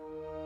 Bye.